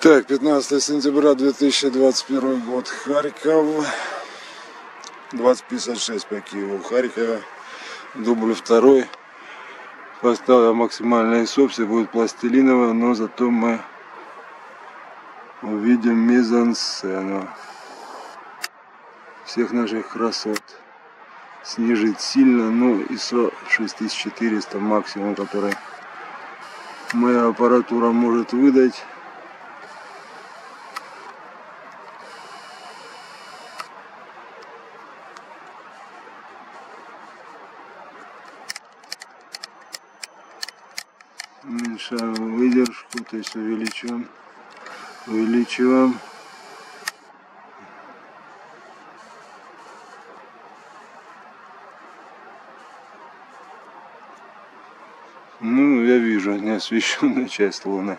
Так, 15 сентября 2021 год. Харьков. 2056 по Киеву. В Харькове. Дубль второй. Поставил максимальная ISO, все будет пластилиново, но зато мы увидим мизансцену всех наших красот. Снижить сильно, ну ISO 6400 максимум, который моя аппаратура может выдать. Уменьшаем выдержку, то есть увеличиваем, увеличиваем. Ну, я вижу неосвещенная часть луны.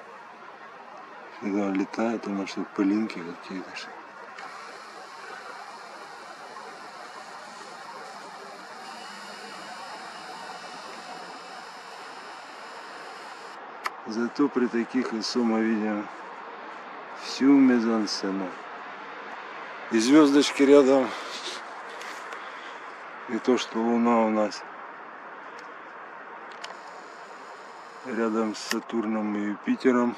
Сюда летает она, что пылинки какие-то. Зато при таких ISO мы видим всю мизансцену. И звездочки рядом. И то, что Луна у нас рядом с Сатурном и Юпитером.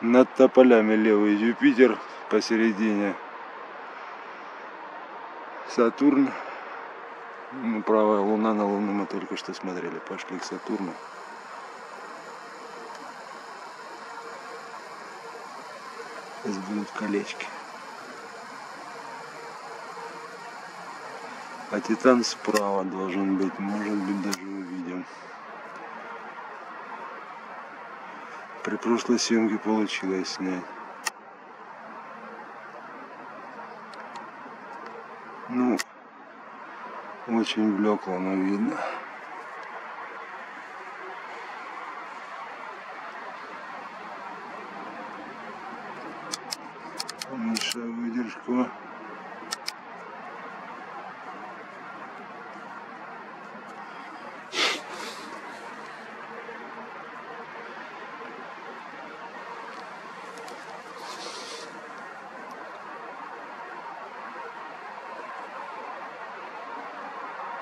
Над тополями левый Юпитер посередине Сатурн. Ну, правая Луна на Луну мы только что смотрели. Пошли к Сатурну. Сейчас будут колечки. А Титан справа должен быть. Может быть даже увидим. При прошлой съемке получилось снять. Ну, очень блекло, но видно. Меньшая выдержка.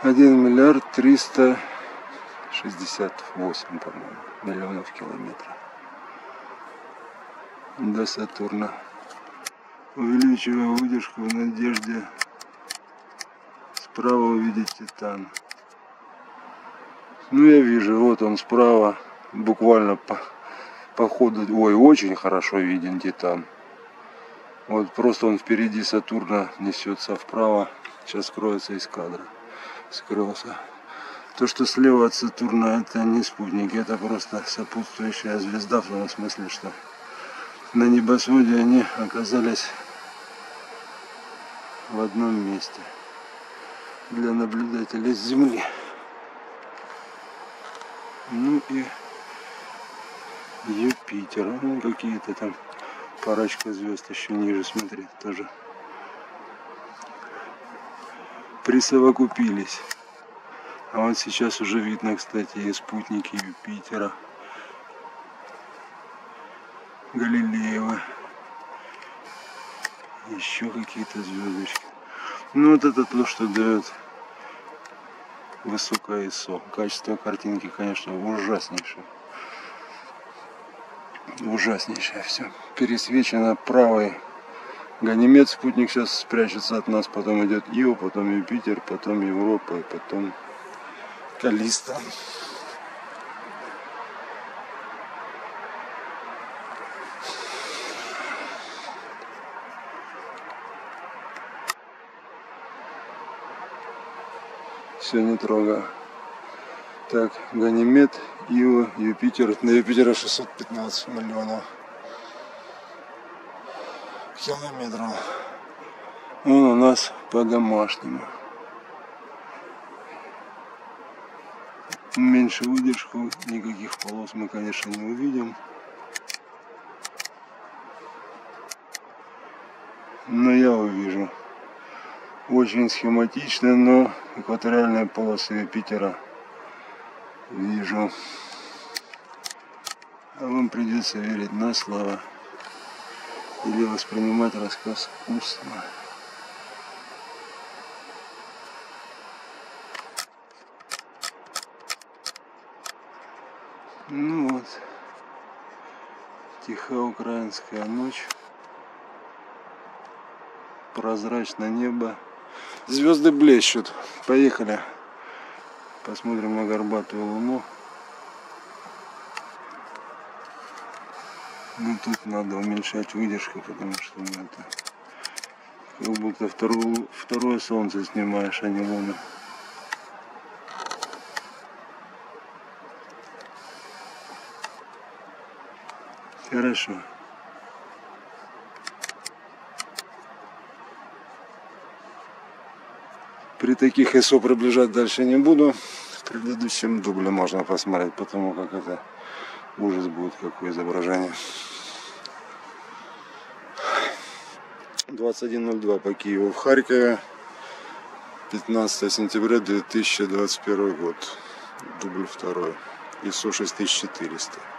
1 миллиард 368, по-моему, миллионов километров до Сатурна. Увеличивая выдержку в надежде справа увидеть Титан. Ну я вижу, вот он справа, буквально по, по ходу, ой, очень хорошо виден Титан. Вот просто он впереди Сатурна несется вправо, сейчас кроется из кадра скрылся. То, что слева от Сатурна, это не спутник, это просто сопутствующая звезда, в том смысле, что на небосводе они оказались в одном месте для наблюдателей с Земли. Ну и Юпитер, ну какие-то там парочка звезд еще ниже, смотри, тоже присовокупились. А вот сейчас уже видно, кстати, и спутники Юпитера. Галилеева. Еще какие-то звездочки. Ну вот это то, что дает высокое ISO. Качество картинки, конечно, ужаснейшее. Ужаснейшее все. Пересвечено правой Ганимед спутник сейчас спрячется от нас, потом идет Ио, потом Юпитер, потом Европа, потом Калиста. Все не трогаю. Так, Ганимед, Ио, Юпитер. На Юпитера 615 миллионов километров. Он у нас по-домашнему. Меньше выдержку, никаких полос мы, конечно, не увидим. Но я увижу Очень схематично, но экваториальные полосы Питера вижу. А вам придется верить на слово или воспринимать рассказ устно. Ну вот, тиха украинская ночь, прозрачное небо, звезды блещут. Поехали, посмотрим на горбатую луну. Ну тут надо уменьшать выдержку, потому что ну, это как будто второе, второе солнце снимаешь, а не луну. Хорошо. При таких ISO приближать дальше не буду. В предыдущем дубле можно посмотреть, потому как это ужас будет, какое изображение. 21.02 по Киеву в Харькове. 15 сентября 2021 год. Дубль второй. ISO 6400.